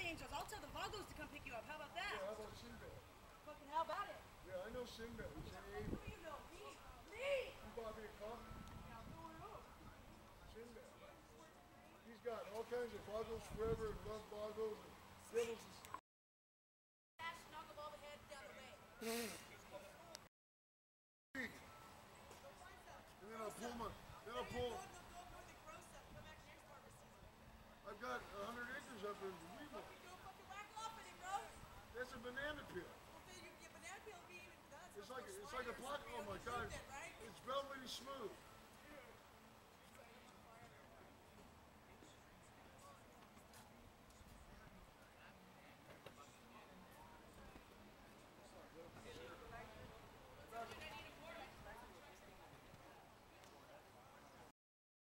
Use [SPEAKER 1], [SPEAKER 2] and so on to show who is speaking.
[SPEAKER 1] Angels. I'll tell the Vagos to come pick you up. How about that?
[SPEAKER 2] Yeah, how about Sinbad?
[SPEAKER 1] Fucking how about it?
[SPEAKER 2] Yeah, I know in
[SPEAKER 1] Who do you know? Me? Me?
[SPEAKER 2] You bought me a coffee?
[SPEAKER 1] Now, who are you?
[SPEAKER 2] Sinbad. He's got all kinds of boggles forever and love boggles and devils. and-
[SPEAKER 1] Ash snuggle all the head down the way.
[SPEAKER 2] And then I'll pull my, then I'll pull, I've got a hundred acres up in Weevil. That's a banana peel. It's like, oh it's like a pot, oh my God. It's velvety smooth.